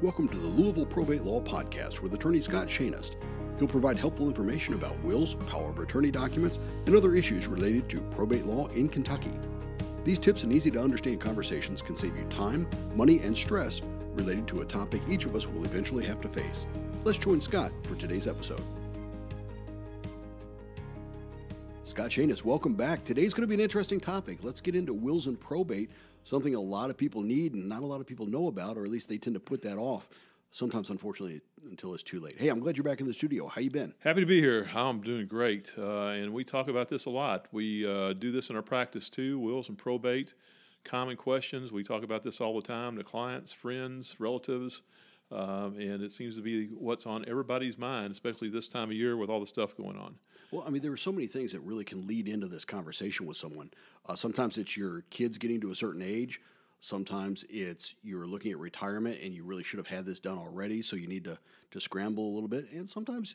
Welcome to the Louisville Probate Law Podcast with attorney Scott Scheynost. He'll provide helpful information about wills, power of attorney documents, and other issues related to probate law in Kentucky. These tips and easy to understand conversations can save you time, money, and stress related to a topic each of us will eventually have to face. Let's join Scott for today's episode. Scott Scheynost, welcome back. Today's going to be an interesting topic. Let's get into wills and probate, something a lot of people need and not a lot of people know about, or at least they tend to put that off. Sometimes, unfortunately, until it's too late. Hey, I'm glad you're back in the studio. How you been? Happy to be here. I'm doing great, uh, and we talk about this a lot. We uh, do this in our practice too. Wills and probate, common questions. We talk about this all the time to clients, friends, relatives. Um, and it seems to be what's on everybody's mind, especially this time of year with all the stuff going on. Well, I mean, there are so many things that really can lead into this conversation with someone. Uh, sometimes it's your kids getting to a certain age. Sometimes it's you're looking at retirement and you really should have had this done already, so you need to, to scramble a little bit. And sometimes,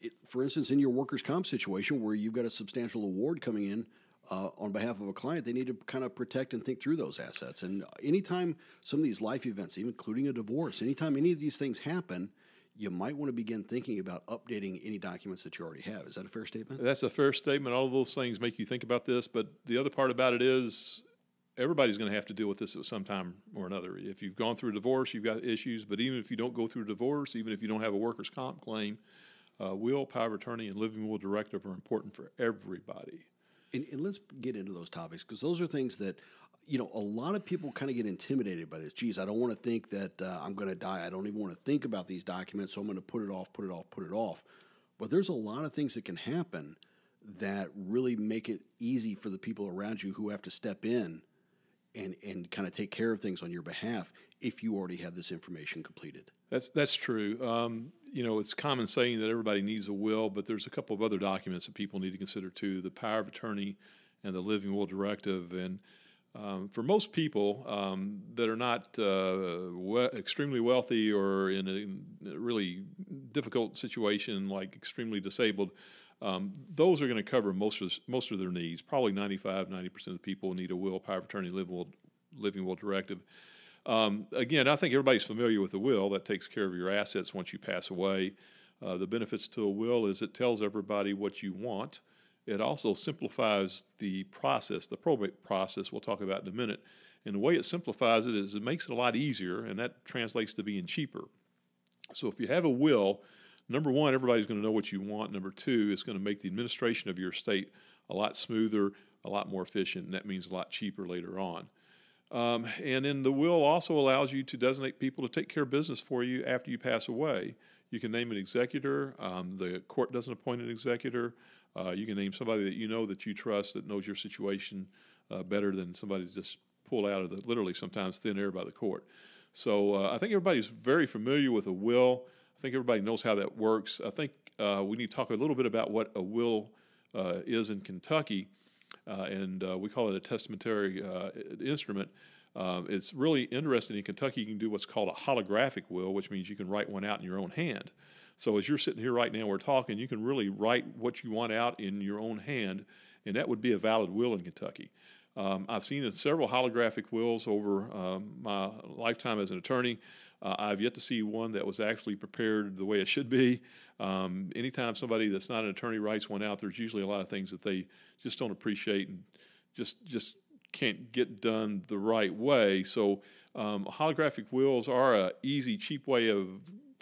it, for instance, in your workers' comp situation where you've got a substantial award coming in, uh, on behalf of a client, they need to kind of protect and think through those assets. And anytime some of these life events, even including a divorce, anytime any of these things happen, you might want to begin thinking about updating any documents that you already have. Is that a fair statement? That's a fair statement. All of those things make you think about this. But the other part about it is everybody's going to have to deal with this at some time or another. If you've gone through a divorce, you've got issues. But even if you don't go through a divorce, even if you don't have a workers' comp claim, uh, will, power of attorney, and living will directive are important for everybody. And, and let's get into those topics because those are things that, you know, a lot of people kind of get intimidated by this. Geez, I don't want to think that uh, I'm going to die. I don't even want to think about these documents, so I'm going to put it off, put it off, put it off. But there's a lot of things that can happen that really make it easy for the people around you who have to step in and and kind of take care of things on your behalf if you already have this information completed. That's that's true. Um, you know, it's common saying that everybody needs a will, but there's a couple of other documents that people need to consider too: the power of attorney and the living will directive. And um, for most people um, that are not uh, we- extremely wealthy or in a, in a really difficult situation, like extremely disabled, um, those are going to cover most of most of their needs. Probably 95, 90 percent of people need a will, power of attorney, living will, living will directive. Um, again, I think everybody's familiar with the will that takes care of your assets once you pass away. Uh, the benefits to a will is it tells everybody what you want. It also simplifies the process, the probate process. We'll talk about in a minute. And the way it simplifies it is it makes it a lot easier, and that translates to being cheaper. So if you have a will, number one, everybody's going to know what you want. Number two, it's going to make the administration of your estate a lot smoother, a lot more efficient, and that means a lot cheaper later on. Um, and then the will also allows you to designate people to take care of business for you after you pass away. You can name an executor. Um, the court doesn't appoint an executor. Uh, you can name somebody that you know that you trust that knows your situation uh, better than somebody that's just pulled out of the literally sometimes thin air by the court. So uh, I think everybody's very familiar with a will. I think everybody knows how that works. I think uh, we need to talk a little bit about what a will uh, is in Kentucky uh, and we call it a testamentary instrument. Um, it's really interesting. In Kentucky, you can do what's called a holographic will, which means you can write one out in your own hand. So as you're sitting here right now, we're talking, you can really write what you want out in your own hand, and that would be a valid will in Kentucky. Um, I've seen several holographic wills over um, my lifetime as an attorney. Uh, I've yet to see one that was actually prepared the way it should be. Um, anytime somebody that's not an attorney writes one out, there's usually a lot of things that they just don't appreciate and just just can't get done the right way. So um, holographic wills are a easy, cheap way of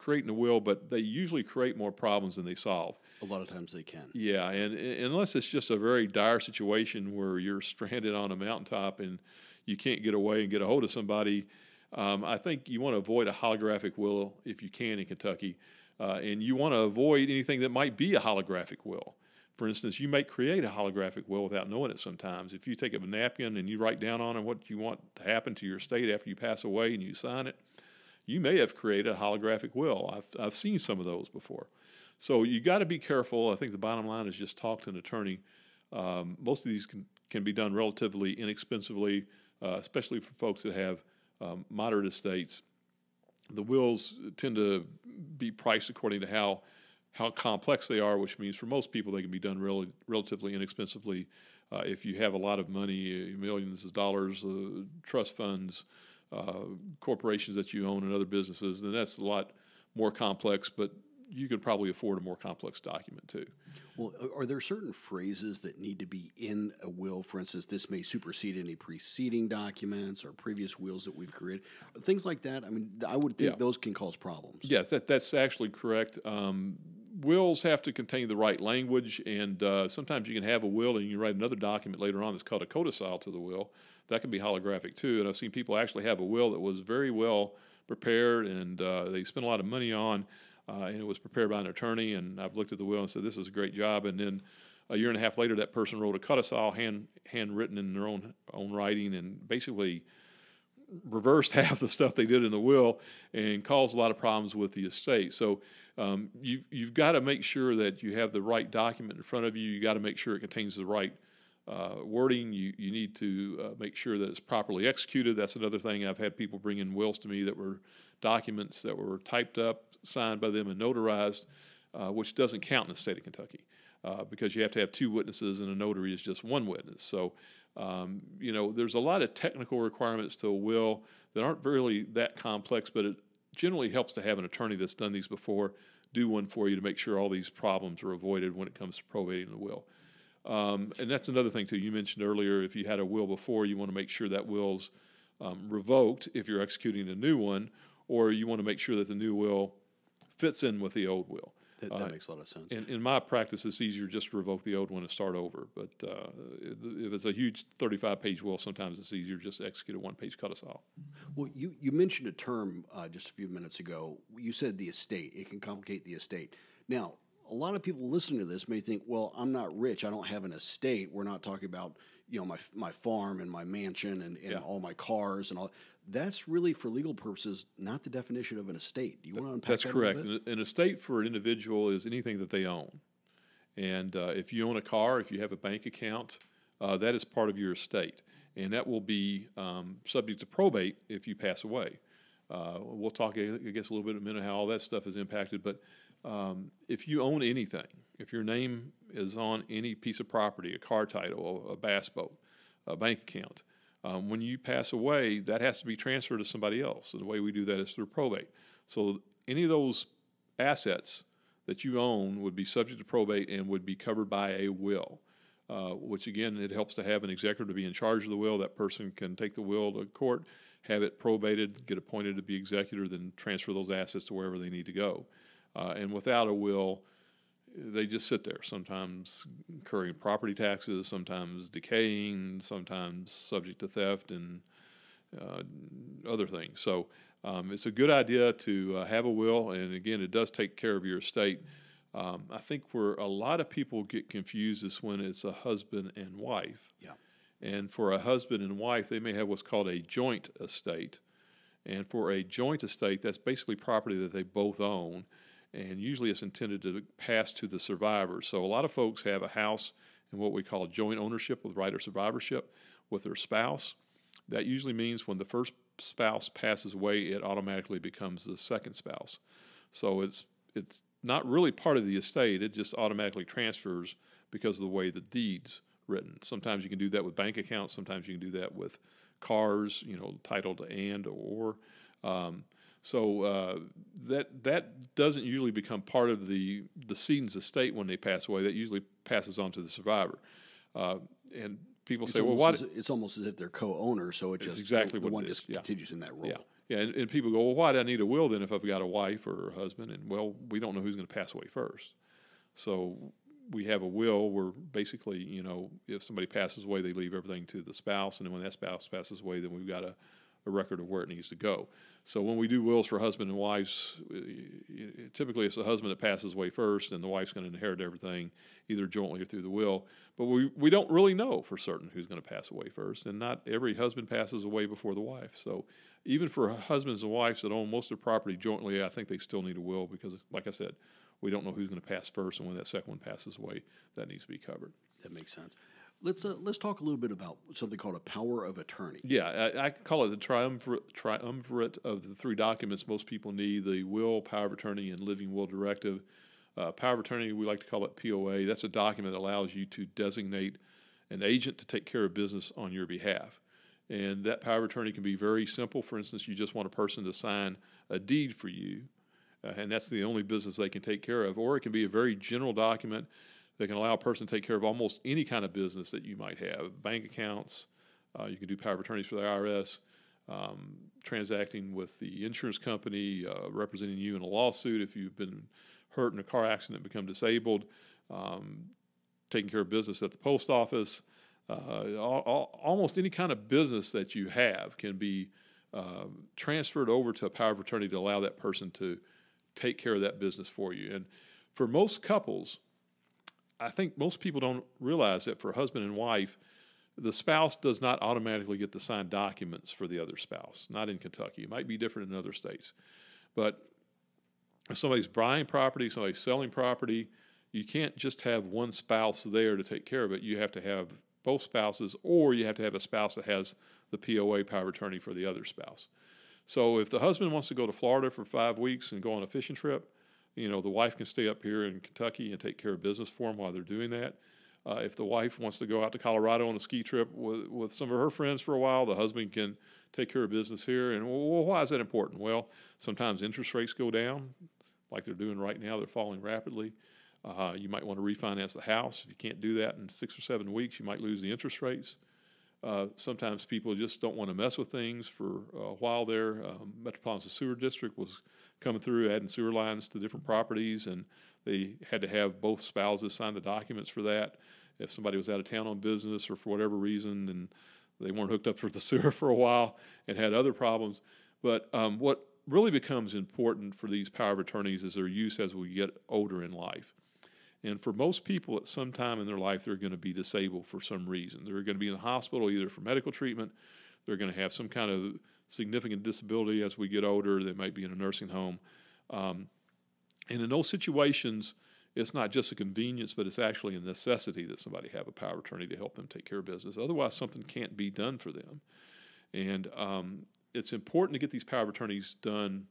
creating a will, but they usually create more problems than they solve. A lot of times they can. Yeah, and, and unless it's just a very dire situation where you're stranded on a mountaintop and you can't get away and get a hold of somebody, um, I think you want to avoid a holographic will if you can in Kentucky. Uh, and you want to avoid anything that might be a holographic will. For instance, you may create a holographic will without knowing it sometimes. If you take a napkin and you write down on it what you want to happen to your estate after you pass away and you sign it, you may have created a holographic will. I've, I've seen some of those before. So you got to be careful. I think the bottom line is just talk to an attorney. Um, most of these can, can be done relatively inexpensively, uh, especially for folks that have um, moderate estates. The wills tend to be priced according to how how complex they are, which means for most people they can be done rel- relatively inexpensively. Uh, if you have a lot of money, millions of dollars, uh, trust funds, uh, corporations that you own and other businesses, then that's a lot more complex. But you could probably afford a more complex document too. Well, are there certain phrases that need to be in a will? For instance, this may supersede any preceding documents or previous wills that we've created, things like that. I mean, I would think Yeah. those can cause problems. Yes, that, that's actually correct. Um, wills have to contain the right language, and uh, sometimes you can have a will and you can write another document later on that's called a codicil to the will. That could be holographic too. And I've seen people actually have a will that was very well prepared and uh, they spent a lot of money on, uh, and it was prepared by an attorney. And I've looked at the will and said, "This is a great job." And then a year and a half later, that person wrote a codicil, hand handwritten in their own own writing, and basically reversed half the stuff they did in the will and caused a lot of problems with the estate. So um, you, you've got to make sure that you have the right document in front of you. You got to make sure it contains the right uh, wording. You, you need to uh, make sure that it's properly executed. That's another thing. I've had people bring in wills to me that were documents that were typed up, signed by them, and notarized, uh, which doesn't count in the state of Kentucky. Uh, because you have to have two witnesses and a notary is just one witness. So, um, you know, there's a lot of technical requirements to a will that aren't really that complex, but it generally helps to have an attorney that's done these before do one for you to make sure all these problems are avoided when it comes to probating the will. Um, and that's another thing too. You mentioned earlier if you had a will before, you want to make sure that will's um, revoked if you're executing a new one, or you want to make sure that the new will fits in with the old will. That, that makes a lot of sense. In, in my practice, it's easier just to revoke the old one and start over. But uh, if it's a huge 35 page will, sometimes it's easier just to execute a one page codicil. Well, you, you mentioned a term uh, just a few minutes ago. You said the estate. It can complicate the estate. Now, a lot of people listening to this may think, well, I'm not rich. I don't have an estate. We're not talking about, you know, my, my farm and my mansion and, and Yeah. all my cars and all. That's really, for legal purposes, not the definition of an estate. Do you want to unpack That's that correct. an estate for an individual is anything that they own. And uh, if you own a car, if you have a bank account, uh, that is part of your estate. And that will be um, subject to probate if you pass away. Uh, we'll talk, I guess, a little bit in a minute how all that stuff is impacted. But um, if you own anything, if your name is on any piece of property, a car title, a bass boat, a bank account, um, when you pass away, that has to be transferred to somebody else. And the way we do that is through probate. So any of those assets that you own would be subject to probate and would be covered by a will. Uh, which again, it helps to have an executor to be in charge of the will. That person can take the will to court, have it probated, get appointed to be executor, then transfer those assets to wherever they need to go. Uh, and without a will, they just sit there, sometimes incurring property taxes, sometimes decaying, sometimes subject to theft and uh, other things. So um, it's a good idea to uh, have a will, and again, it does take care of your estate. Um, I think where a lot of people get confused is when it's a husband and wife. Yeah. And for a husband and wife, they may have what's called a joint estate. And for a joint estate, that's basically property that they both own. And usually it's intended to pass to the survivors. So a lot of folks have a house in what we call joint ownership with right of survivorship with their spouse. That usually means when the first spouse passes away, it automatically becomes the second spouse. So it's it's not really part of the estate; it just automatically transfers because of the way the deeds written. Sometimes you can do that with bank accounts. Sometimes you can do that with cars, you know, titled and or. Um, so uh, that that doesn't usually become part of the the decedent's estate when they pass away. That usually passes on to the survivor. Uh, and people It's say, "Well, almost why?" as, it's almost as if they're co-owners, so it just exactly the, the what one just yeah. continues in that role. Yeah, yeah, and, and people go, well, why do I need a will then if I've got a wife or a husband? And well, we don't know who's going to pass away first, so we have a will where basically, you know, if somebody passes away, they leave everything to the spouse, and then when that spouse passes away, then we've got a, a record of where it needs to go. So when we do wills for husband and wives, uh, typically it's the husband that passes away first, and the wife's going to inherit everything either jointly or through the will. But we, we don't really know for certain who's going to pass away first, and not every husband passes away before the wife. So even for husbands and wives that own most of the property jointly, I think they still need a will because, like I said, we don't know who's going to pass first, and when that second one passes away, that needs to be covered. That makes sense. Let's uh, let's talk a little bit about something called a power of attorney. Yeah, I, I call it the triumvirate, triumvirate of the three documents most people need: the will, power of attorney, and living will directive. Uh, power of attorney, we like to call it POA. That's a document that allows you to designate an agent to take care of business on your behalf. And that power of attorney can be very simple. For instance, you just want a person to sign a deed for you, uh, and that's the only business they can take care of. Or it can be a very general document that can allow a person to take care of almost any kind of business that you might have bank accounts. Uh, you can do power of attorneys for the IRS, um, transacting with the insurance company, uh, representing you in a lawsuit if you've been hurt in a car accident, become disabled, um, taking care of business at the post office. Uh, almost any kind of business that you have can be uh, transferred over to a power of attorney to allow that person to take care of that business for you. And for most couples, I think most people don't realize that for husband and wife, the spouse does not automatically get to sign documents for the other spouse. Not in Kentucky. It might be different in other states. But if somebody's buying property, somebody's selling property, you can't just have one spouse there to take care of it. You have to have both spouses, or you have to have a spouse that has the POA power of attorney for the other spouse. So if the husband wants to go to Florida for five weeks and go on a fishing trip, you know, the wife can stay up here in Kentucky and take care of business for them while they're doing that. Uh, if the wife wants to go out to Colorado on a ski trip with, with some of her friends for a while, the husband can take care of business here. And well, why is that important? Well, sometimes interest rates go down, like they're doing right now, they're falling rapidly. Uh, you might want to refinance the house. If you can't do that in six or seven weeks, you might lose the interest rates. Uh, sometimes people just don't want to mess with things for a while there. Um, Metropolitan Sewer District was coming through, adding sewer lines to different properties, and they had to have both spouses sign the documents for that. If somebody was out of town on business or for whatever reason, and they weren't hooked up for the sewer for a while and had other problems. But um, what really becomes important for these power of attorneys is their use as we get older in life. And for most people, at some time in their life, they're going to be disabled for some reason. They're going to be in the hospital either for medical treatment, they're going to have some kind of significant disability as we get older, they might be in a nursing home. Um, and in those situations, it's not just a convenience, but it's actually a necessity that somebody have a power of attorney to help them take care of business. Otherwise, something can't be done for them. And um, it's important to get these power of attorneys done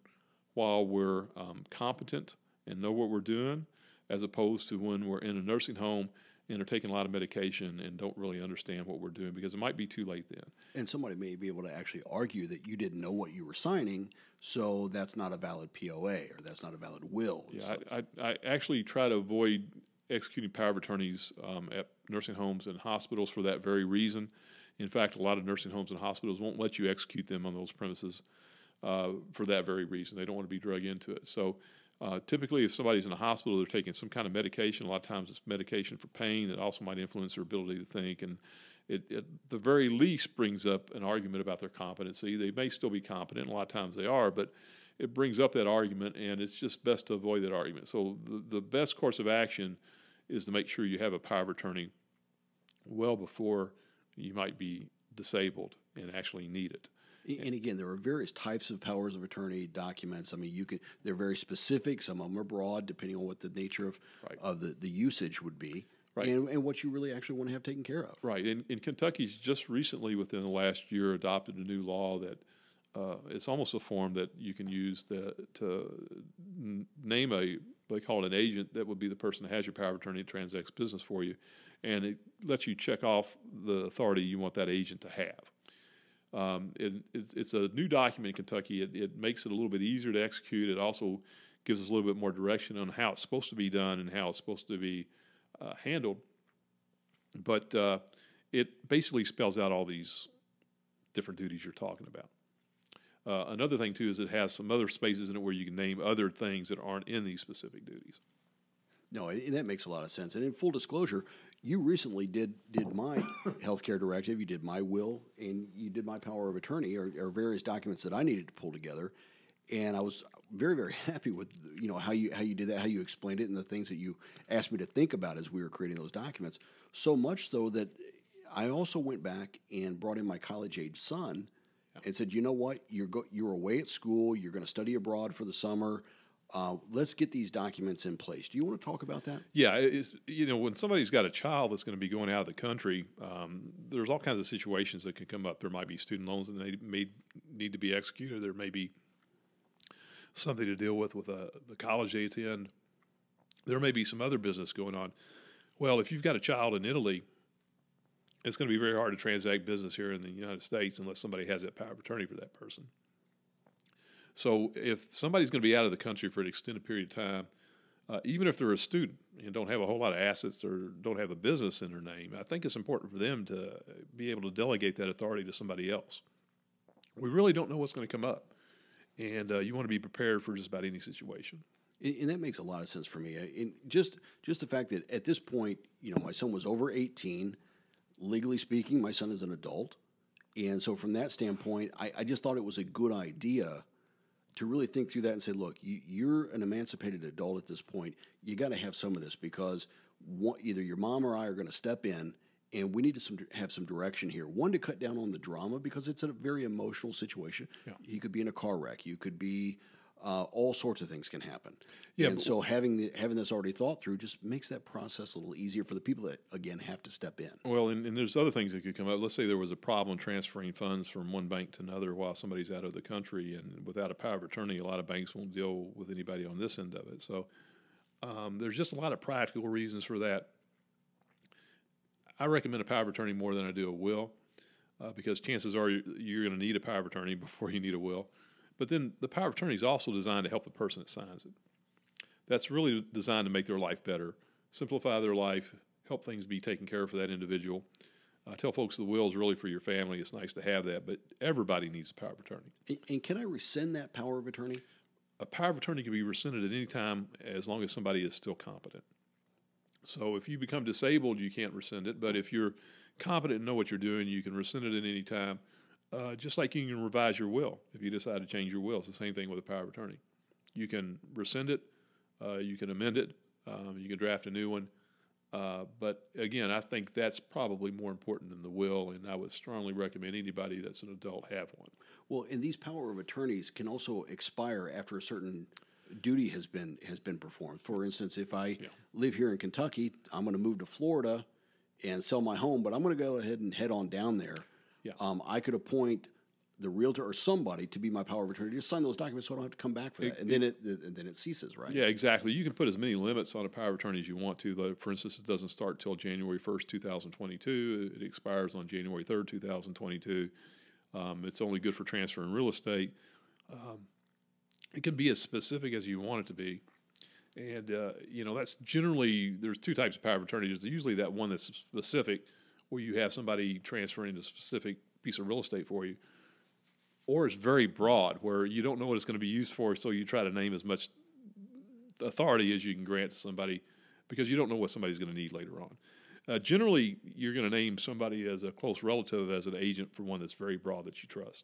while we're um, competent and know what we're doing as opposed to when we're in a nursing home and are taking a lot of medication and don't really understand what we're doing because it might be too late then. And somebody may be able to actually argue that you didn't know what you were signing, so that's not a valid POA or that's not a valid will. Yeah. I, I, I, actually try to avoid executing power of attorneys um, at nursing homes and hospitals for that very reason. In fact, a lot of nursing homes and hospitals won't let you execute them on those premises uh, for that very reason. They don't want to be drug into it. So uh, typically, if somebody's in a hospital, they're taking some kind of medication. A lot of times, it's medication for pain that also might influence their ability to think, and it, at the very least brings up an argument about their competency. They may still be competent. A lot of times, they are, but it brings up that argument, and it's just best to avoid that argument. So, the, the best course of action is to make sure you have a power of attorney well before you might be disabled and actually need it. And again, there are various types of powers of attorney documents. I mean, you can they're very specific. Some of them are broad, depending on what the nature of right. of the, the usage would be, right. and, and what you really actually want to have taken care of. Right. And, and Kentucky's just recently, within the last year, adopted a new law that uh, it's almost a form that you can use the, to n- name a they call it an agent that would be the person that has your power of attorney and transacts business for you, and it lets you check off the authority you want that agent to have. Um, it, it's, it's, a new document in Kentucky. It, it, makes it a little bit easier to execute. It also gives us a little bit more direction on how it's supposed to be done and how it's supposed to be uh, handled. But uh, it basically spells out all these different duties you're talking about. Uh, another thing too is it has some other spaces in it where you can name other things that aren't in these specific duties. No, and that makes a lot of sense. And in full disclosure, you recently did did my healthcare directive, you did my will, and you did my power of attorney, or, or, various documents that I needed to pull together. And I was very very happy with you know how you how you did that, how you explained it, and the things that you asked me to think about as we were creating those documents. So much so that I also went back and brought in my college age son, and said, you know what, you're go- you're away at school, you're going to study abroad for the summer uh, let's get these documents in place. Do you want to talk about that? Yeah, you know, when somebody's got a child that's going to be going out of the country, um, there's all kinds of situations that can come up. There might be student loans that may, may need to be executed. There may be something to deal with with uh, the college they attend. There may be some other business going on. Well, if you've got a child in Italy it's going to be very hard to transact business here in the United States unless somebody has that power of attorney for that person. So if somebody's going to be out of the country for an extended period of time, uh, even if they're a student and don't have a whole lot of assets or don't have a business in their name, I think it's important for them to be able to delegate that authority to somebody else. We really don't know what's going to come up, and uh, you want to be prepared for just about any situation. And, that makes a lot of sense for me. And just just the fact that at this point, you know, my son was over eighteen. Legally speaking, my son is an adult, and so from that standpoint, I, I just thought it was a good idea to really think through that and say, look, you, you're an emancipated adult at this point. You got to have some of this because one, either your mom or I are going to step in and we need to some, have some direction here. One, to cut down on the drama because it's a very emotional situation. Yeah. You could be in a car wreck. You could be uh, all sorts of things can happen. Yeah, and so having the, having this already thought through just makes that process a little easier for the people that again have to step in. Well, and, and there's other things that could come up. Let's say there was a problem transferring funds from one bank to another while somebody's out of the country, and without a power of attorney, a lot of banks won't deal with anybody on this end of it. So um, there's just a lot of practical reasons for that. I recommend a power of attorney more than I do a will, uh, because chances are you're, you're going to need a power of attorney before you need a will. But then the power of attorney is also designed to help the person that signs it. That's really designed to make their life better, simplify their life, help things be taken care of for that individual. I tell folks the will is really for your family. It's nice to have that, but everybody needs a power of attorney. And, and can I rescind that power of attorney? A power of attorney can be rescinded at any time as long as somebody is still competent. So if you become disabled, you can't rescind it. But if you're competent and know what you're doing, you can rescind it at any time. Uh, just like you can revise your will if you decide to change your will. It's the same thing with a power of attorney. You can rescind it, uh, you can amend it, um, you can draft a new one. Uh, but again, I think that's probably more important than the will, and I would strongly recommend anybody that's an adult have one. Well, and these power of attorneys can also expire after a certain duty has been has been performed. For instance, if I live here in Kentucky, I'm going to move to Florida and sell my home, but I'm going to go ahead and head on down there. Yeah. Um, I could appoint the realtor or somebody to be my power of attorney. Just sign those documents so I don't have to come back for that, and then it and then it ceases, right? Yeah, exactly. You can put as many limits on a power of attorney as you want to. For instance, it doesn't start till January 1st, 2022. It expires on January 3rd, 2022. Um, it's only good for transfer in real estate. Um, it can be as specific as you want it to be. And, uh, you know, that's generally, there's two types of power of attorney. There's usually that one that's specific, where you have somebody transferring a specific piece of real estate for you. Or it's very broad, where you don't know what it's going to be used for, so you try to name as much authority as you can grant to somebody because you don't know what somebody's going to need later on. Uh, generally, you're going to name somebody as a close relative as an agent for one that's very broad that you trust.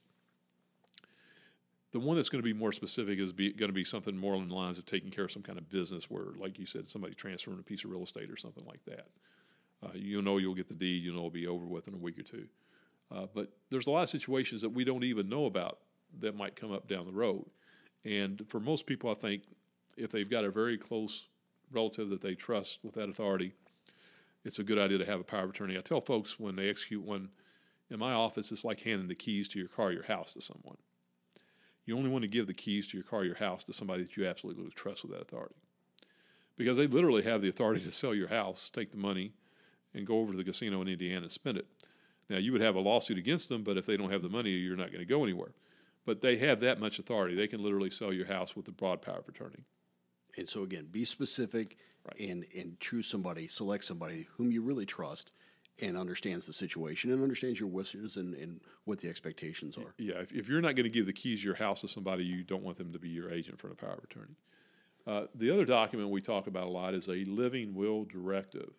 The one that's going to be more specific is be, going to be something more along the lines of taking care of some kind of business where, like you said, somebody transferring a piece of real estate or something like that. Uh, you'll know you'll get the deed, you'll know it'll be over with in a week or two. Uh, but there's a lot of situations that we don't even know about that might come up down the road. And for most people, I think if they've got a very close relative that they trust with that authority, it's a good idea to have a power of attorney. I tell folks when they execute one in my office, it's like handing the keys to your car, your house to someone. You only want to give the keys to your car, your house to somebody that you absolutely trust with that authority. Because they literally have the authority to sell your house, take the money, and go over to the casino in Indiana and spend it. Now, you would have a lawsuit against them, but if they don't have the money, you're not going to go anywhere. But they have that much authority. They can literally sell your house with the broad power of attorney. And so again, be specific and and choose somebody, select somebody whom you really trust and understands the situation and understands your wishes and, and what the expectations are. Yeah, if, if you're not going to give the keys to your house to somebody, you don't want them to be your agent for the power of attorney. Uh, the other document we talk about a lot is a living will directive.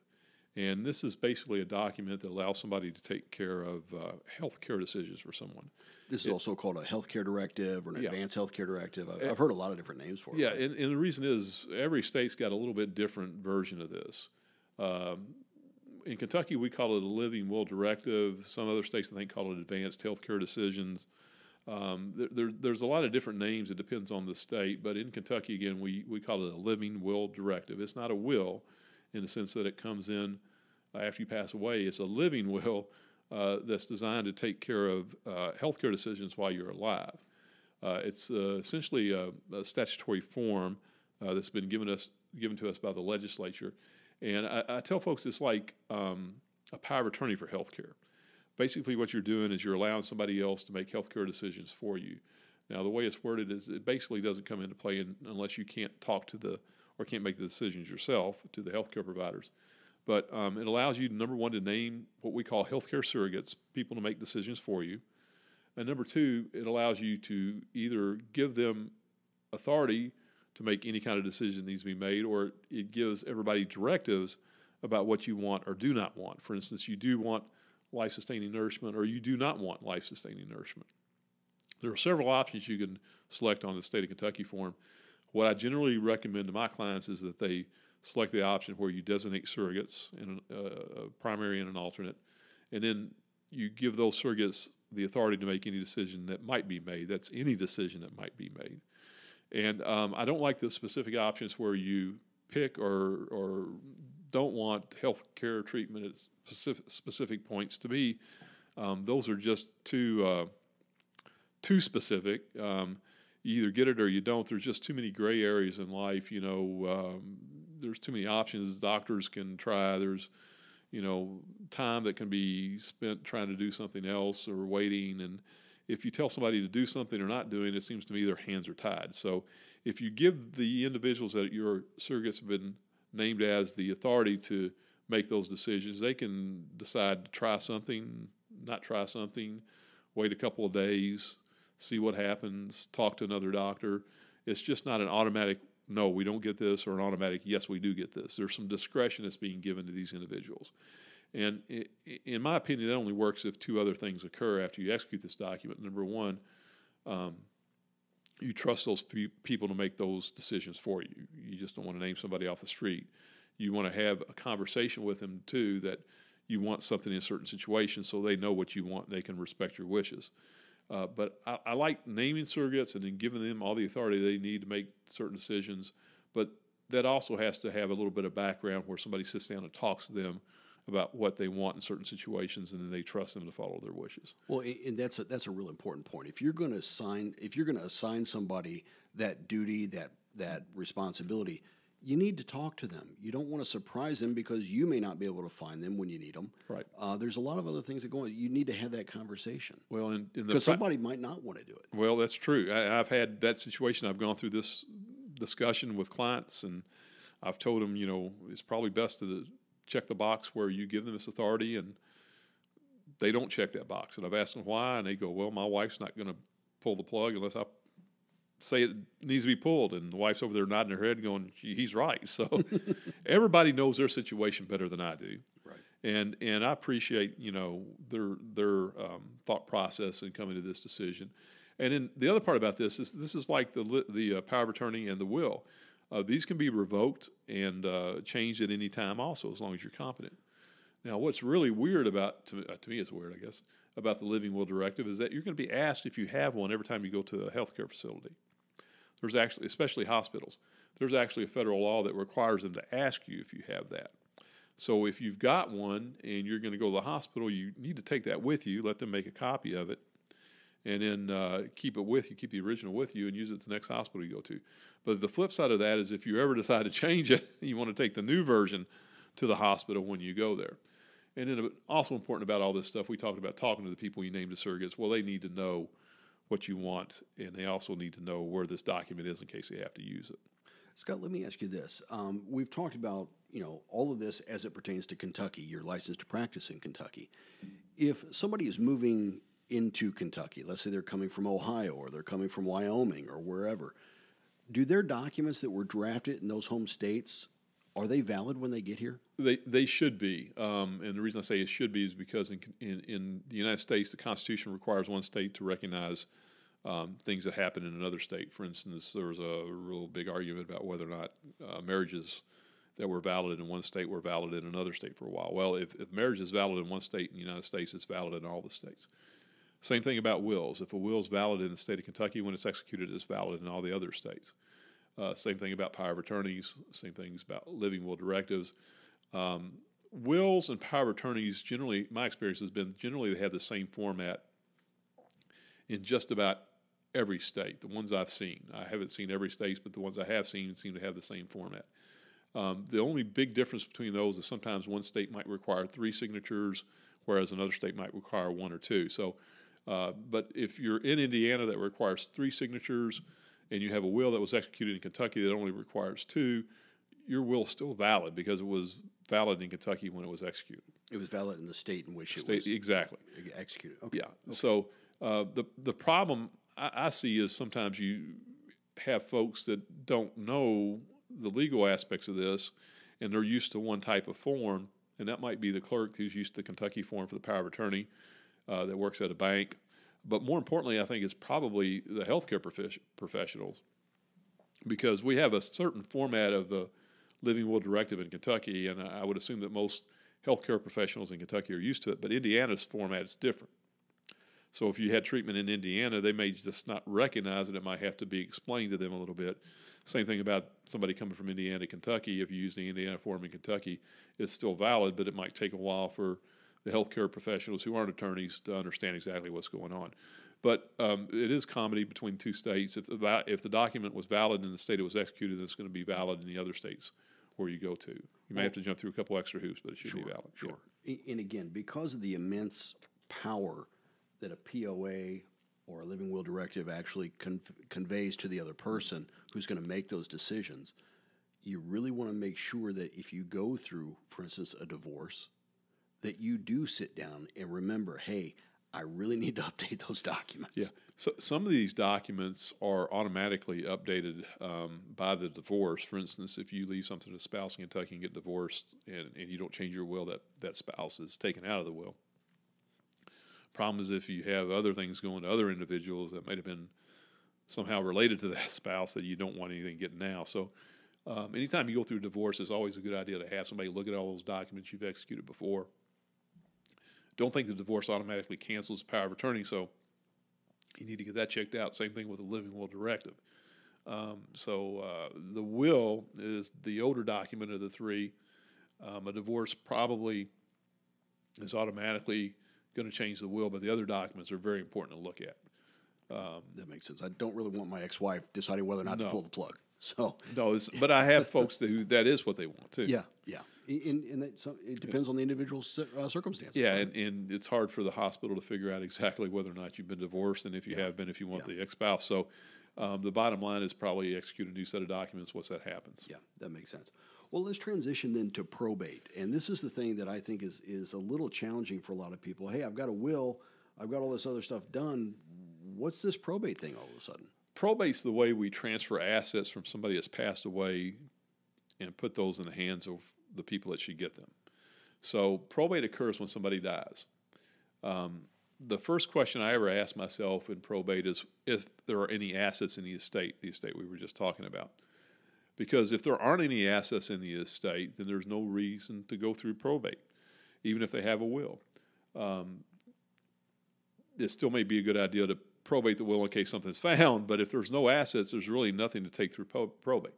And this is basically a document that allows somebody to take care of uh, health care decisions for someone. This is also called a healthcare directive or an Yeah. advanced healthcare directive. I've, I've heard a lot of different names for it. Yeah, and, and the reason is every state's got a little bit different version of this. Um, in Kentucky, we call it a living will directive. Some other states, I think, call it advanced health care decisions. Um, there, there, there's a lot of different names. It depends on the state. But in Kentucky, again, we, we call it a living will directive. It's not a will in the sense that it comes in uh, after you pass away. It's a living will uh, that's designed to take care of uh, health care decisions while you're alive. Uh, it's uh, essentially a, a statutory form uh, that's been given us given to us by the legislature, and I, I tell folks it's like um, a power of attorney for healthcare. Basically, what you're doing is you're allowing somebody else to make healthcare decisions for you. Now, the way it's worded is it basically doesn't come into play in, unless you can't talk to the or can't make the decisions yourself to the healthcare providers. But um, it allows you, number one, to name what we call healthcare surrogates, people to make decisions for you. And number two, it allows you to either give them authority to make any kind of decision that needs to be made, or it gives everybody directives about what you want or do not want. For instance, you do want life sustaining nourishment or you do not want life sustaining nourishment. There are several options you can select on the state of Kentucky form. What I generally recommend to my clients is that they select the option where you designate surrogates, and uh, a primary and an alternate, and then you give those surrogates the authority to make any decision that might be made. That's any decision that might be made. And um, I don't like the specific options where you pick or or don't want health care treatment at specific, specific points. To me, um, those are just too uh, too specific. Um, you either get it or you don't. There's just too many gray areas in life. You know, um, there's too many options doctors can try. There's you know time that can be spent trying to do something else or waiting and if you tell somebody to do something or not doing it seems to me their hands are tied so if you give the individuals that your surrogates have been named as the authority to make those decisions. They can decide to try something, not try something, wait a couple of days, see what happens, talk to another doctor. It's just not an automatic no, we don't get this, or an automatic yes, we do get this. There's some discretion that's being given to these individuals. And in my opinion, that only works if two other things occur after you execute this document. Number one, um, you trust those people to make those decisions for you. You just don't want to name somebody off the street. You want to have a conversation with them too that you want something in a certain situation so they know what you want and they can respect your wishes. Uh, but I, I, like naming surrogates and then giving them all the authority they need to make certain decisions. But that also has to have a little bit of background where somebody sits down and talks to them about what they want in certain situations, and then they trust them to follow their wishes. Well, and that's a, that's a real important point. If you're going to assign if you're going to assign somebody that duty, that that responsibility, you need to talk to them. You don't want to surprise them because you may not be able to find them when you need them. Right. Uh, there's a lot of other things that go on. You need to have that conversation. Well, because somebody might not want to do it. Well, that's true. I, have had that situation. I've gone through this discussion with clients, and I've told them, you know, it's probably best to check the box where you give them this authority and they don't check that box. And I've asked them why, and they go, "Well, my wife's not going to pull the plug unless I say it needs to be pulled." And the wife's over there nodding her head, going, "He's right." So everybody knows their situation better than I do, right? And and I appreciate you know their their um, thought process in coming to this decision. And then the other part about this is this is like the the uh, power of attorney and the will. Uh, these can be revoked and uh, changed at any time, also, as long as you're competent. Now, what's really weird about, to, uh, to me, it's weird, I guess, about the Living Will Directive is that you're going to be asked if you have one every time you go to a healthcare facility. There's actually, especially hospitals, there's actually a federal law that requires them to ask you if you have that. So if you've got one and you're going to go to the hospital, you need to take that with you, let them make a copy of it, and then uh, keep it with you, keep the original with you, and use it to the next hospital you go to. But the flip side of that is if you ever decide to change it, you want to take the new version to the hospital when you go there. And then also important about all this stuff, we talked about talking to the people you named as surrogates. Well, they need to know what you want, and they also need to know where this document is in case they have to use it. Scott, let me ask you this. Um, we've talked about you know all of this as it pertains to Kentucky. You're licensed to practice in Kentucky. If somebody is moving into Kentucky. Let's say they're coming from Ohio or they're coming from Wyoming or wherever. Do their documents that were drafted in those home states are they valid when they get here? They they should be, um, and the reason I say it should be is because in, in, in the United States, the Constitution requires one state to recognize um, things that happen in another state. For instance, there was a real big argument about whether or not uh, marriages that were valid in one state were valid in another state for a while. Well, if, if marriage is valid in one state in the United States, it's valid in all the states. Same thing about wills. If a will is valid in the state of Kentucky, when it's executed, it's valid in all the other states. Uh, same thing about power of attorneys. Same things about living will directives. Um, wills and power of attorneys generally, my experience has been generally they have the same format in just about every state. The ones I've seen, I haven't seen every state, but the ones I have seen seem to have the same format. Um, the only big difference between those is sometimes one state might require three signatures, whereas another state might require one or two. So, uh, but if you're in Indiana that requires three signatures, and you have a will that was executed in Kentucky that only requires two, your will is still valid because it was valid in Kentucky when it was executed. It was valid in the state in which it State, was exactly. executed. Okay. Yeah. So uh, the the problem I, I see is sometimes you have folks that don't know the legal aspects of this, and they're used to one type of form, and that might be the clerk who's used to the Kentucky form for the power of attorney uh, that works at a bank. But more importantly, I think it's probably the healthcare prof- professionals because we have a certain format of the living will directive in Kentucky, and I would assume that most healthcare professionals in Kentucky are used to it. But Indiana's format is different. So if you had treatment in Indiana, they may just not recognize it. It might have to be explained to them a little bit. Same thing about somebody coming from Indiana to Kentucky. If you use the Indiana form in Kentucky, it's still valid, but it might take a while for the healthcare professionals who aren't attorneys to understand exactly what's going on. But um, it is comity between two states. If the, if the document was valid in the state it was executed, then it's going to be valid in the other states where you go to. You may have to jump through a couple extra hoops, but it should Sure, be valid. sure. A- And again, because of the immense power that a POA or a living will directive actually con- conveys to the other person who's going to make those decisions, you really want to make sure that if you go through, for instance, a divorce, that you do sit down and remember, hey, I really need to update those documents. Yeah. So some of these documents are automatically updated um, by the divorce. For instance, if you leave something to a spouse in Kentucky and get divorced and, and you don't change your will, that, that spouse is taken out of the will. Problem is if you have other things going to other individuals that might have been somehow related to that spouse that you don't want anything getting now. So um, anytime you go through a divorce, it's always a good idea to have somebody look at all those documents you've executed before. Don't think the divorce automatically cancels the power of attorney, so you need to get that checked out. Same thing with the living will directive. Um, so uh, the will is the older document of the three. Um, a divorce probably is automatically going to change the will, but the other documents are very important to look at. Um, That makes sense. I don't really want my ex-wife deciding whether or not to pull the plug. So no, it's, but I have folks that who that is what they want too. yeah, yeah. And, and that, so it depends on the individual uh, circumstances. Yeah, right? and, and it's hard for the hospital to figure out exactly whether or not you've been divorced, and if you Yeah. have been, if you want Yeah. the ex spouse. So um, the bottom line is probably execute a new set of documents once that happens. Yeah, that makes sense. Well, let's transition then to probate, and this is the thing that I think is is a little challenging for a lot of people. Hey, I've got a will, I've got all this other stuff done. What's this probate thing all of a sudden? Probate's the way we transfer assets from somebody that's passed away and put those in the hands of the people that should get them. So probate occurs when somebody dies. Um, the first question I ever asked myself in probate is if there are any assets in the estate, the estate we were just talking about. Because if there aren't any assets in the estate, then there's no reason to go through probate, even if they have a will. Um, it still may be a good idea to probate the will in case something's found, but if there's no assets, there's really nothing to take through probate.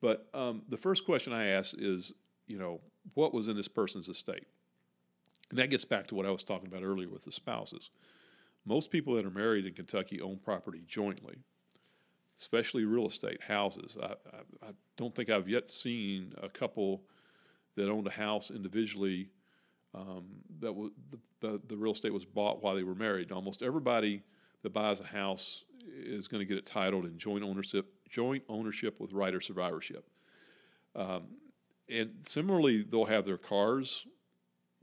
But um, the first question I ask is, you know, what was in this person's estate? And that gets back to what I was talking about earlier with the spouses. Most people that are married in Kentucky own property jointly, especially real estate, houses. I, I, I don't think I've yet seen a couple that owned a house individually um, that was the, the, the real estate was bought while they were married. Almost everybody that buys a house is going to get it titled in joint ownership, joint ownership with right of survivorship. Um, and similarly, they'll have their cars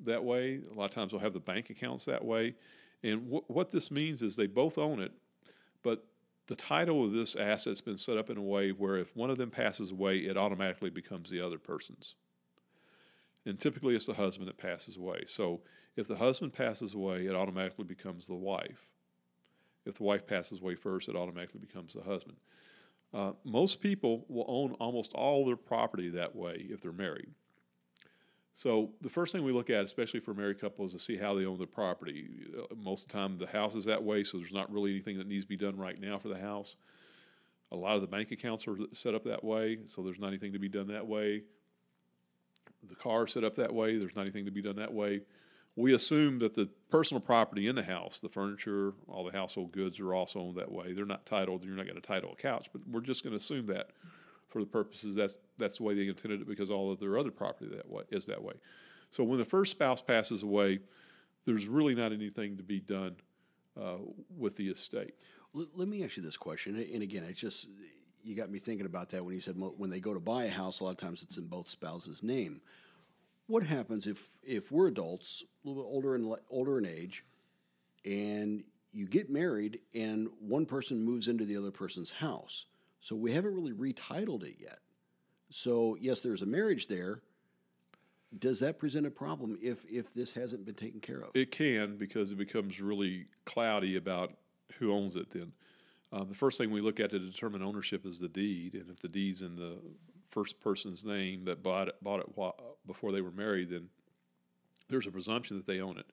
that way. A lot of times, they'll have the bank accounts that way. And wh- what this means is they both own it, but the title of this asset's been set up in a way where if one of them passes away, it automatically becomes the other person's. And typically, it's the husband that passes away. So if the husband passes away, it automatically becomes the wife. If the wife passes away first, it automatically becomes the husband. Uh, most people will own almost all their property that way if they're married. So the first thing we look at, especially for married couple, is to see how they own their property. Uh, most of the time, the house is that way, so there's not really anything that needs to be done right now for the house. A lot of the bank accounts are set up that way, so there's not anything to be done that way. The car is set up that way, there's not anything to be done that way. We assume that the personal property in the house, the furniture, all the household goods are also owned that way. They're not titled, you're not going to title a couch, but we're just going to assume that for the purposes that's that's the way they intended it because all of their other property that way is that way. So when the first spouse passes away, there's really not anything to be done uh, with the estate. Let, me ask you this question, and again, it's just you got me thinking about that when you said when they go to buy a house, a lot of times it's in both spouses' name. What happens if if we're adults, a little bit older in older in age, and you get married and one person moves into the other person's house? So we haven't really retitled it yet. So yes, there's a marriage there. Does that present a problem if if this hasn't been taken care of? It can because it becomes really cloudy about who owns it. Then uh, the first thing we look at to determine ownership is the deed, and if the deed's in the first person's name that bought it bought it before they were married, then there's a presumption that they own it.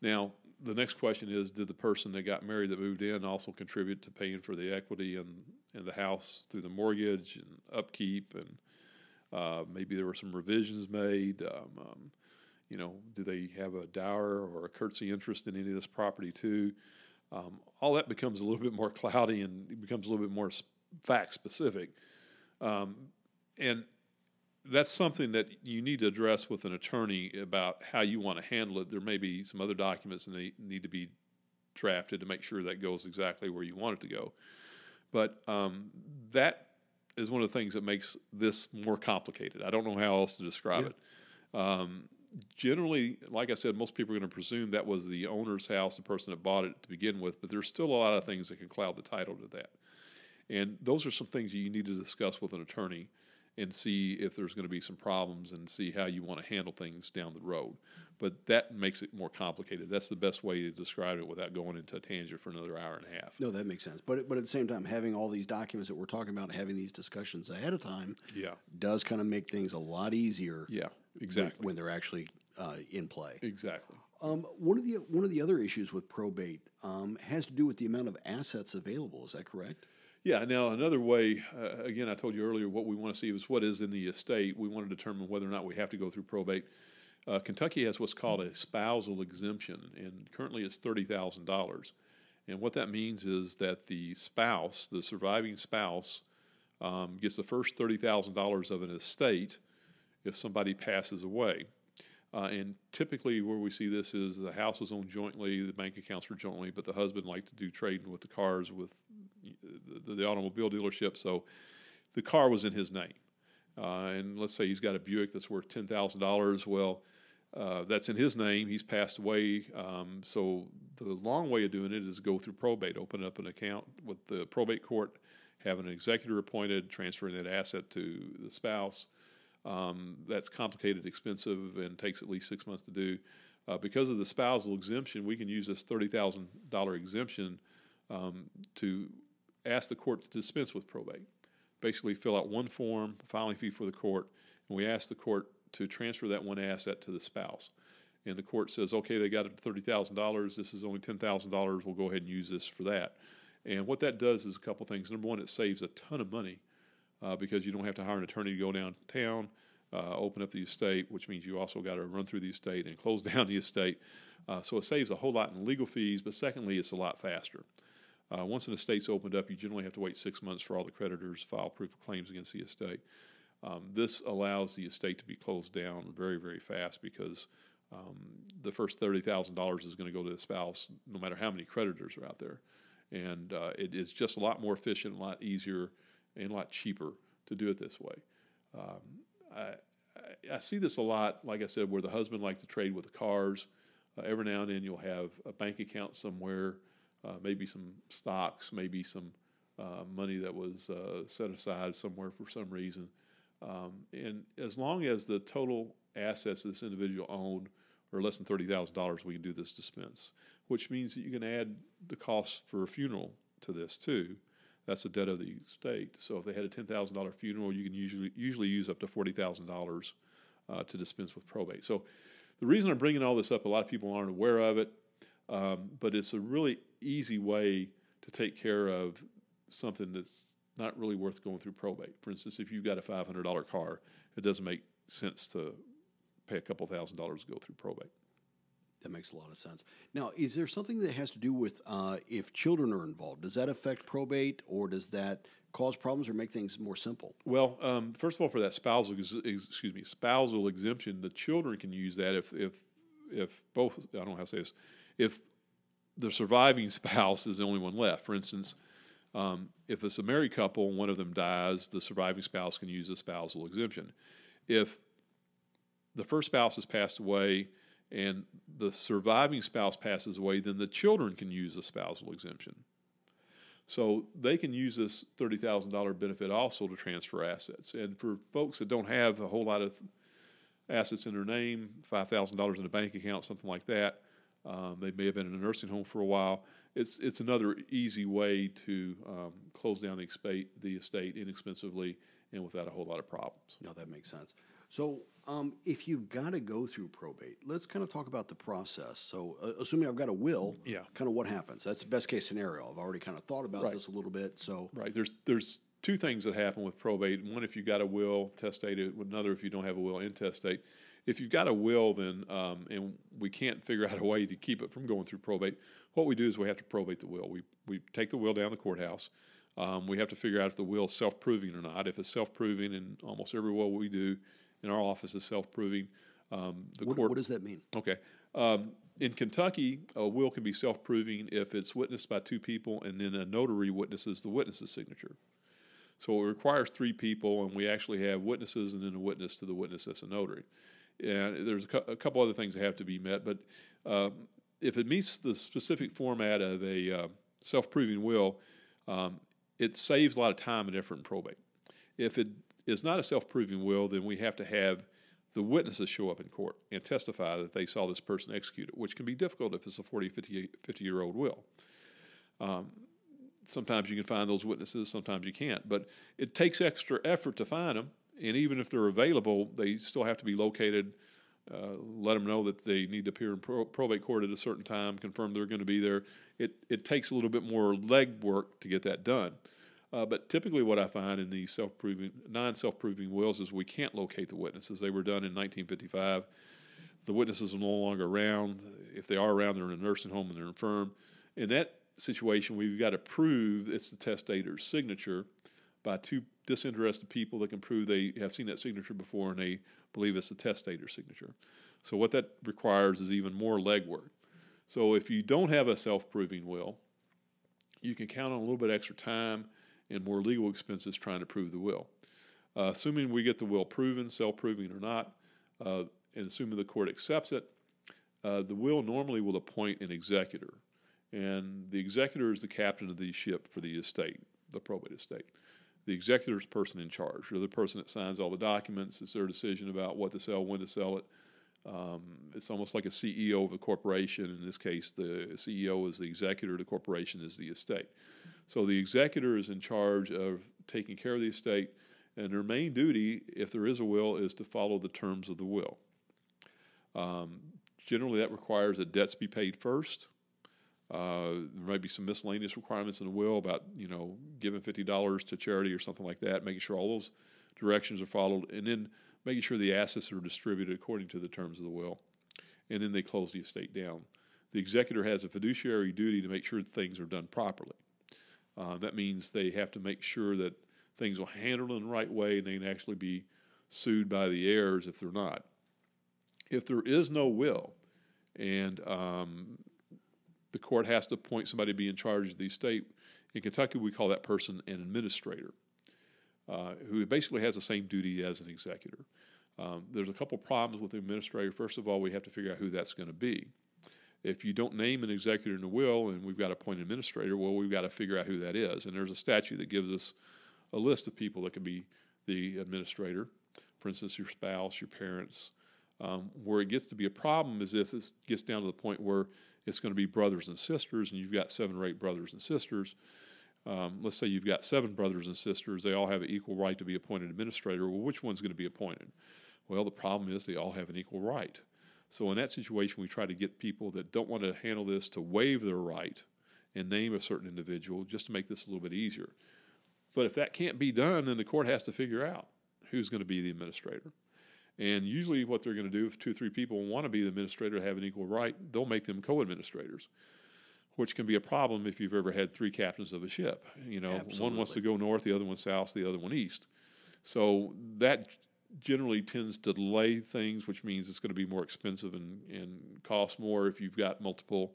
Now, the next question is did the person that got married that moved in also contribute to paying for the equity in, in the house through the mortgage and upkeep and uh, maybe there were some revisions made um, um, you know do they have a dower or a curtesy interest in any of this property too um, all that becomes a little bit more cloudy and becomes a little bit more fact specific um, and that's something that you need to address with an attorney about how you want to handle it. There may be some other documents that need to be drafted to make sure that goes exactly where you want it to go. But um, that is one of the things that makes this more complicated. I don't know how else to describe yeah. it. Um, generally, like I said, most people are going to presume that was the owner's house, the person that bought it to begin with, but there's still a lot of things that can cloud the title to that. And those are some things that you need to discuss with an attorney and see if there's going to be some problems and see how you want to handle things down the road. But that makes it more complicated. That's the best way to describe it without going into a tangent for another hour and a half. No, that makes sense. But but at the same time, having all these documents that we're talking about, having these discussions ahead of time, yeah, does kind of make things a lot easier. Yeah, exactly. When, when they're actually uh, in play. Exactly. Um, one of the one of the other issues with probate um, has to do with the amount of assets available. Is that correct? Yeah. Now, another way, uh, again, I told you earlier, what we want to see is what is in the estate. We want to determine whether or not we have to go through probate. Uh, Kentucky has what's called a spousal exemption, and currently it's thirty thousand dollars. And what that means is that the spouse, the surviving spouse, um, gets the first thirty thousand dollars of an estate if somebody passes away. Uh, and typically, where we see this is the house was owned jointly, the bank accounts were jointly, but the husband liked to do trading with the cars with the, the automobile dealership. So the car was in his name. Uh, and let's say he's got a Buick that's worth ten thousand dollars. Well, uh, that's in his name. He's passed away. Um, so the long way of doing it is go through probate, open up an account with the probate court, have an executor appointed, transferring that asset to the spouse. Um, that's complicated, expensive, and takes at least six months to do. Uh, because of the spousal exemption, we can use this $30,000 exemption um, to ask the court to dispense with probate. Basically, fill out one form, filing fee for the court, and we ask the court to transfer that one asset to the spouse. And the court says, okay, they got it $30,000. This is only $10,000. We'll go ahead and use this for that. And what that does is a couple things. Number one, it saves a ton of money uh, because you don't have to hire an attorney to go downtown, uh, open up the estate, which means you also got to run through the estate and close down the estate. Uh, so it saves a whole lot in legal fees, but secondly, it's a lot faster. Uh, once an estate's opened up, you generally have to wait six months for all the creditors to file proof of claims against the estate. Um, this allows the estate to be closed down very, very fast because um, the first $30,000 is going to go to the spouse no matter how many creditors are out there. And uh, it is just a lot more efficient, a lot easier and a lot cheaper to do it this way. Um, I, I, see this a lot, like I said, where the husband likes to trade with the cars. Uh, every now and then you'll have a bank account somewhere, uh, maybe some stocks, maybe some uh, money that was uh, set aside somewhere for some reason. Um, and as long as the total assets this individual owned are less than $30,000, we can do this dispense, which means that you can add the cost for a funeral to this too that's the debt of the state. So if they had a ten thousand dollar funeral, you can usually usually use up to forty thousand uh, dollars to dispense with probate. So the reason I'm bringing all this up, a lot of people aren't aware of it, um, but it's a really easy way to take care of something that's not really worth going through probate. For instance, if you've got a five hundred dollar car, it doesn't make sense to pay a couple thousand dollars to go through probate. That makes a lot of sense. Now, is there something that has to do with uh, if children are involved? Does that affect probate, or does that cause problems or make things more simple? Well, um, first of all, for that spousal ex- excuse me spousal exemption, the children can use that if if if both I don't know how to say this if the surviving spouse is the only one left. For instance, um, if it's a married couple and one of them dies, the surviving spouse can use the spousal exemption. If the first spouse has passed away and the surviving spouse passes away, then the children can use the spousal exemption. So they can use this $30,000 benefit also to transfer assets. And for folks that don't have a whole lot of assets in their name, $5,000 in a bank account, something like that, um, they may have been in a nursing home for a while. It's, it's another easy way to um, close down the estate, the estate inexpensively and without a whole lot of problems. No, that makes sense. So, um, if you've got to go through probate, let's kind of talk about the process. So, uh, assuming I've got a will, Yeah. kind of what happens? That's the best case scenario. I've already kind of thought about Right. this a little bit. So, Right. There's there's two things that happen with probate. One, if you got a will, testate it. Another, if you don't have a will, intestate. If you've got a will, then um, and we can't figure out a way to keep it from going through probate. What we do is we have to probate the will. We we take the will down the courthouse. Um, we have to figure out if the will is self-proving or not. If it's self-proving, and almost every will we do in our office is self-proving, um, the what, court what does that mean? Okay. Um, in Kentucky, a will can be self proving if it's witnessed by two people and then a notary witnesses the witness's signature. So it requires three people, and we actually have witnesses and then a witness to the witness that's a notary. And there's a, cou- a couple other things that have to be met, but um, if it meets the specific format of a uh, self proving will, um, it saves a lot of time and effort in probate. If it is not a self proving will, then we have to have the witnesses show up in court and testify that they saw this person execute it, which can be difficult if it's a 40, 50, 50 year old will. Um, sometimes you can find those witnesses, sometimes you can't, but it takes extra effort to find them. And even if they're available, they still have to be located. Uh, let them know that they need to appear in pro- probate court at a certain time, confirm they're going to be there. It, it takes a little bit more legwork to get that done. Uh, but typically, what I find in these self-proving, non-self-proving wills is we can't locate the witnesses. They were done in 1955. The witnesses are no longer around. If they are around, they're in a nursing home and they're infirm. In that situation, we've got to prove it's the testator's signature by two disinterested people that can prove they have seen that signature before and they believe it's the testator's signature. So what that requires is even more legwork. So if you don't have a self-proving will, you can count on a little bit extra time and more legal expenses trying to prove the will. Uh, assuming we get the will proven, self-proving or not, uh, and assuming the court accepts it, uh, the will normally will appoint an executor, and the executor is the captain of the ship for the estate, the probate estate. The executor is the person in charge. They're the person that signs all the documents. It's their decision about what to sell, when to sell it. Um, it's almost like a CEO of a corporation. In this case, the CEO is the executor, the corporation is the estate. So the executor is in charge of taking care of the estate, and their main duty, if there is a will, is to follow the terms of the will. Um, generally, that requires that debts be paid first. Uh, there might be some miscellaneous requirements in the will about you know giving fifty dollars to charity or something like that, making sure all those directions are followed, and then making sure the assets are distributed according to the terms of the will, and then they close the estate down. The executor has a fiduciary duty to make sure things are done properly. Uh, that means they have to make sure that things are handled in the right way, and they can actually be sued by the heirs if they're not. If there is no will, and um, the court has to appoint somebody to be in charge of the estate. In Kentucky, we call that person an administrator, uh, who basically has the same duty as an executor. Um, there's a couple problems with the administrator. First of all, we have to figure out who that's going to be. If you don't name an executor in the will and we've got to appoint an administrator, well, we've got to figure out who that is. And there's a statute that gives us a list of people that can be the administrator. For instance, your spouse, your parents. Um, where it gets to be a problem is if it gets down to the point where it's going to be brothers and sisters, and you've got seven or eight brothers and sisters. Um, let's say you've got seven brothers and sisters, they all have an equal right to be appointed administrator. Well, which one's going to be appointed? Well, the problem is they all have an equal right. So, in that situation, we try to get people that don't want to handle this to waive their right and name a certain individual just to make this a little bit easier. But if that can't be done, then the court has to figure out who's going to be the administrator. And usually, what they're going to do, if two or three people want to be the administrator, have an equal right, they'll make them co administrators. Which can be a problem if you've ever had three captains of a ship. You know, one wants to go north, the other one south, the other one east. So that generally tends to delay things, which means it's going to be more expensive and, and cost more if you've got multiple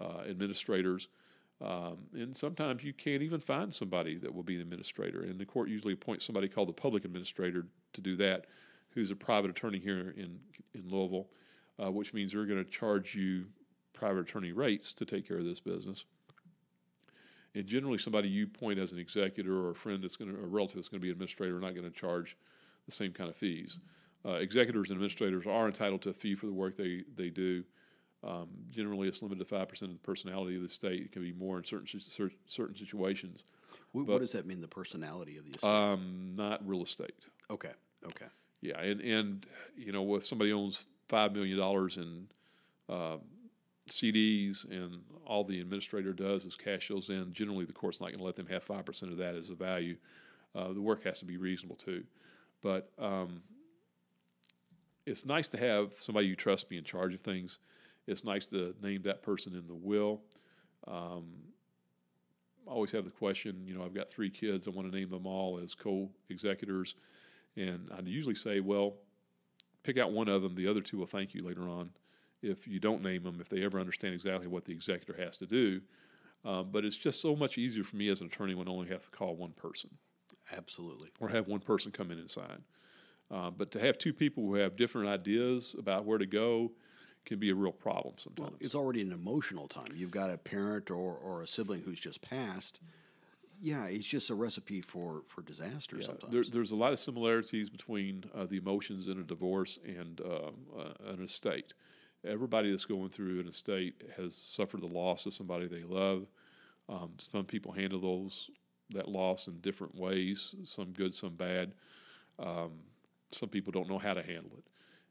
uh, administrators. Um, and sometimes you can't even find somebody that will be an administrator. And the court usually appoints somebody called the public administrator to do that, who's a private attorney here in, in Louisville, uh, which means they're going to charge you private attorney rates to take care of this business. And generally, somebody you point as an executor or a friend that's going to, a relative that's going to be an administrator, are not going to charge the same kind of fees. Uh, executors and administrators are entitled to a fee for the work they, they do. Um, generally, it's limited to five percent of the personality of the state. It can be more in certain certain situations. What, but, what does that mean? The personality of the estate? Um, not real estate. Okay. Okay. Yeah, and and you know, if somebody owns five million dollars in uh, CDs and all the administrator does is cash those in, generally the court's not going to let them have five percent of that as a value. Uh, the work has to be reasonable too, but um, it's nice to have somebody you trust be in charge of things it's nice to name that person in the will. Um, I always have the question, you know, I've got three kids. I want to name them all as co-executors, and I usually say, well, pick out one of them. The other two will thank you later on if you don't name them, if they ever understand exactly what the executor has to do. Um, but it's just so much easier for me as an attorney when I only have to call one person. Absolutely. Or have one person come in and sign. Uh, but to have two people who have different ideas about where to go, can be a real problem sometimes. Well, it's already an emotional time. You've got a parent or, or a sibling who's just passed. Yeah, it's just a recipe for, for disaster yeah, sometimes. There, there's a lot of similarities between uh, the emotions in a divorce and uh, uh, an estate. Everybody that's going through an estate has suffered the loss of somebody they love. Um, some people handle those that loss in different ways, some good, some bad. Um, some people don't know how to handle it.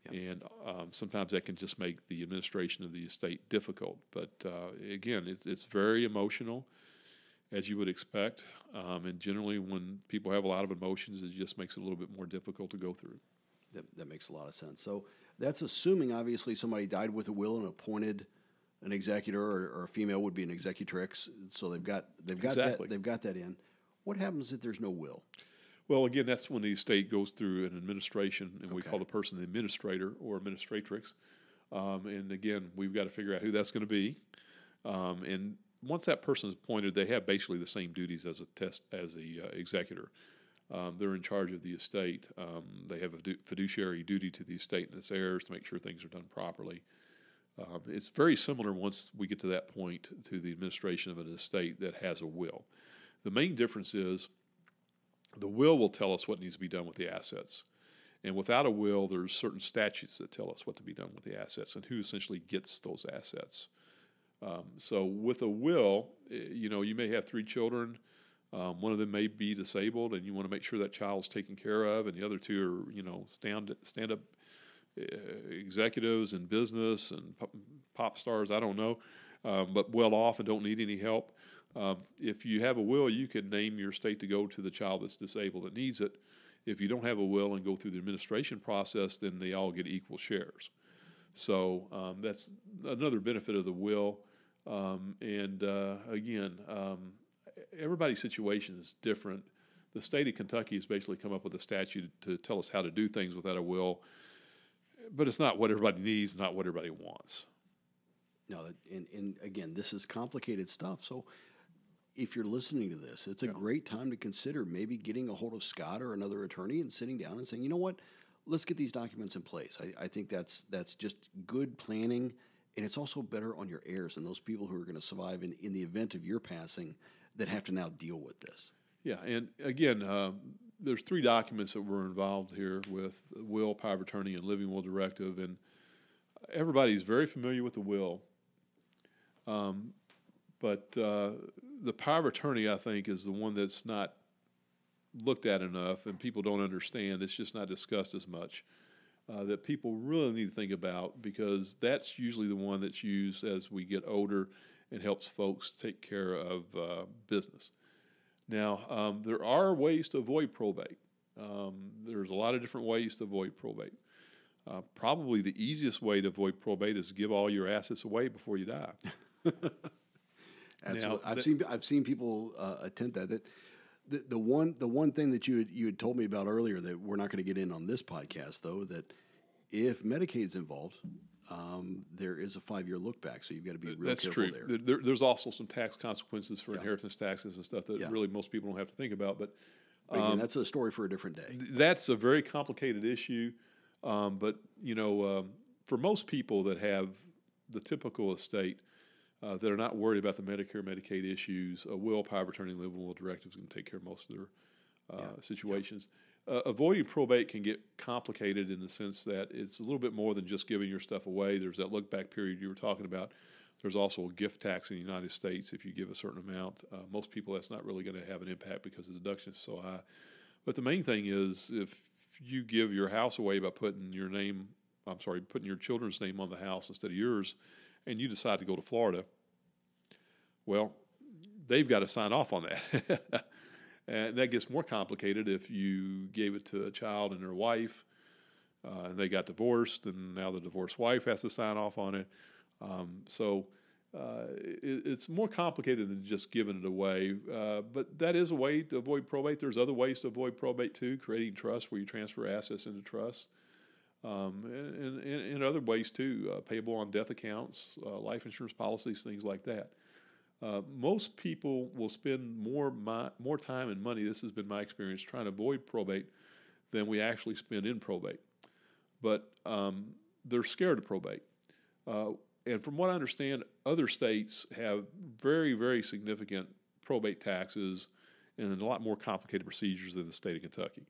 And um, sometimes that can just make the administration of the estate difficult. But uh, again, it's, it's very emotional, as you would expect. Um, and generally, when people have a lot of emotions, it just makes it a little bit more difficult to go through. That, that makes a lot of sense. So that's assuming, obviously, somebody died with a will and appointed an executor, or, or a female would be an executrix. So they've got they've got exactly. that they've got that in. What happens if there's no will? Well, again, that's when the estate goes through an administration, and okay. we call the person the administrator or administratrix. Um, and again, we've got to figure out who that's going to be. Um, and once that person is appointed, they have basically the same duties as a test as a uh, executor. Um, they're in charge of the estate. Um, they have a fiduciary duty to the estate and its heirs to make sure things are done properly. Um, it's very similar once we get to that point to the administration of an estate that has a will. The main difference is the will will tell us what needs to be done with the assets. And without a will, there's certain statutes that tell us what to be done with the assets and who essentially gets those assets. Um, so with a will, eh, you know, you may have three children. Um, one of them may be disabled, and you want to make sure that child's taken care of, and the other two are, you know, stand stand up uh, executives in business and pop, stars. I don't know, um, but well off and don't need any help. Um, if you have a will, you can name your estate to go to the child that's disabled that needs it. If you don't have a will and go through the administration process, then they all get equal shares. So um, that's another benefit of the will. Um, and uh, again, um, everybody's situation is different. The state of Kentucky has basically come up with a statute to tell us how to do things without a will, but it's not what everybody needs, not what everybody wants. No, and, and again, this is complicated stuff. So if you're listening to this, it's a yeah. great time to consider maybe getting a hold of Scott or another attorney and sitting down and saying, you know what, let's get these documents in place. I, I think that's that's just good planning, and it's also better on your heirs and those people who are going to survive in, in the event of your passing that have to now deal with this. Yeah, and again, uh, there's three documents that were involved here with will, power of attorney, and living will directive, and everybody's very familiar with the will. Um, but uh, the power of attorney, I think, is the one that's not looked at enough, and people don't understand. It's just not discussed as much. Uh, that people really need to think about because that's usually the one that's used as we get older and helps folks take care of uh, business. Now, um, there are ways to avoid probate. Um, there's a lot of different ways to avoid probate. Uh, probably the easiest way to avoid probate is to give all your assets away before you die. Absolutely. Now, I've seen I've seen people uh, attempt that. That the, the one the one thing that you had, you had told me about earlier that we're not going to get in on this podcast though that if Medicaid's involved, um, there is a five year look back. So you've got to be real That's careful true. there. there. There's also some tax consequences for yeah. inheritance taxes and stuff that yeah. really most people don't have to think about. But um, that's a story for a different day. That's a very complicated issue. Um, but you know, um, for most people that have the typical estate, uh, that are not worried about the Medicare, Medicaid issues, a will, power of attorney, living will directive is going to take care of most of their uh, yeah. situations. Uh, avoiding probate can get complicated in the sense that it's a little bit more than just giving your stuff away. There's that look back period you were talking about. There's also a gift tax in the United States if you give a certain amount. Uh, most people, that's not really going to have an impact because the deduction is so high. But the main thing is if you give your house away by putting your name, I'm sorry, putting your children's name on the house instead of yours, and you decide to go to Florida, well, they've got to sign off on that. and that gets more complicated if you gave it to a child and their wife, uh, and they got divorced, and now the divorced wife has to sign off on it. Um, so uh, it, it's more complicated than just giving it away. Uh, but that is a way to avoid probate. There's other ways to avoid probate too, creating trust where you transfer assets into trust um, and, and, and, other ways too, uh, payable on death accounts, uh, life insurance policies, things like that. Uh, most people will spend more my, more time and money. This has been my experience trying to avoid probate than we actually spend in probate. But um, they're scared of probate. Uh, and from what I understand, other states have very, very significant probate taxes and a lot more complicated procedures than the state of Kentucky.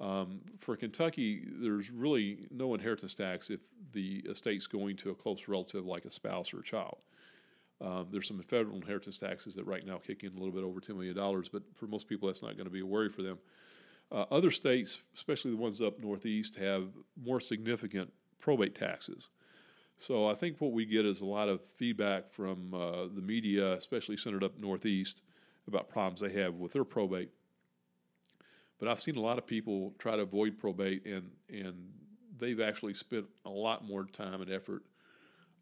Um, for Kentucky, there's really no inheritance tax if the estate's going to a close relative like a spouse or a child. Um, there's some federal inheritance taxes that right now kick in a little bit over $10 million, but for most people, that's not going to be a worry for them. Uh, other states, especially the ones up northeast, have more significant probate taxes. So I think what we get is a lot of feedback from uh, the media, especially centered up northeast, about problems they have with their probate. But I've seen a lot of people try to avoid probate, and and they've actually spent a lot more time and effort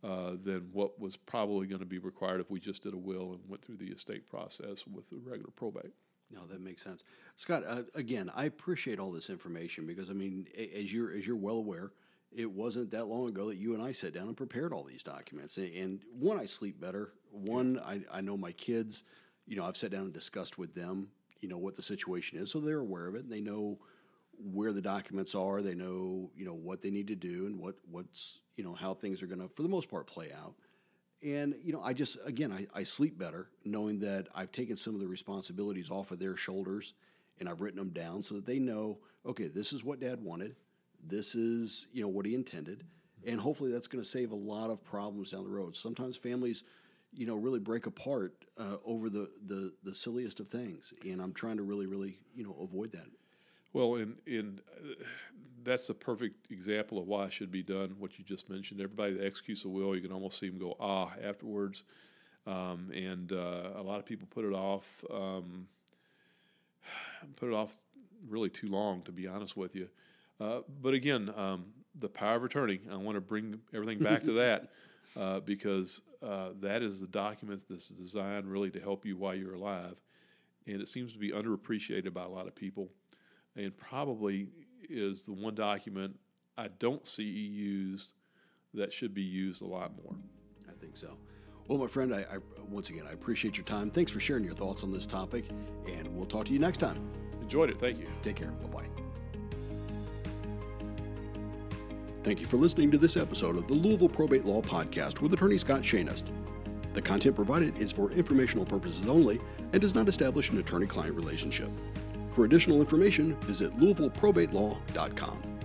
uh, than what was probably going to be required if we just did a will and went through the estate process with the regular probate. No, that makes sense, Scott. Uh, again, I appreciate all this information because I mean, as you're as you're well aware, it wasn't that long ago that you and I sat down and prepared all these documents. And one, I sleep better. One, I, I know my kids. You know, I've sat down and discussed with them you know what the situation is, so they're aware of it and they know where the documents are. They know you know what they need to do and what what's you know how things are going to for the most part play out. And you know, I just again I, I sleep better knowing that I've taken some of the responsibilities off of their shoulders and I've written them down so that they know okay this is what Dad wanted, this is you know what he intended, and hopefully that's going to save a lot of problems down the road. Sometimes families you know, really break apart uh, over the, the, the silliest of things. And I'm trying to really, really, you know, avoid that. Well, in, in uh, that's a perfect example of why it should be done, what you just mentioned. Everybody that executes a will, you can almost see them go, ah, afterwards. Um, and uh, a lot of people put it off, um, put it off really too long, to be honest with you. Uh, but again, um, the power of attorney, I want to bring everything back to that uh, because uh, that is the document that's designed really to help you while you're alive. And it seems to be underappreciated by a lot of people and probably is the one document I don't see used that should be used a lot more. I think so. Well, my friend, I, I, once again I appreciate your time. Thanks for sharing your thoughts on this topic, and we'll talk to you next time. Enjoyed it. Thank you. Take care. Bye bye. Thank you for listening to this episode of the Louisville Probate Law Podcast with attorney Scott Scheynost. The content provided is for informational purposes only and does not establish an attorney client relationship. For additional information, visit LouisvilleProbateLaw.com.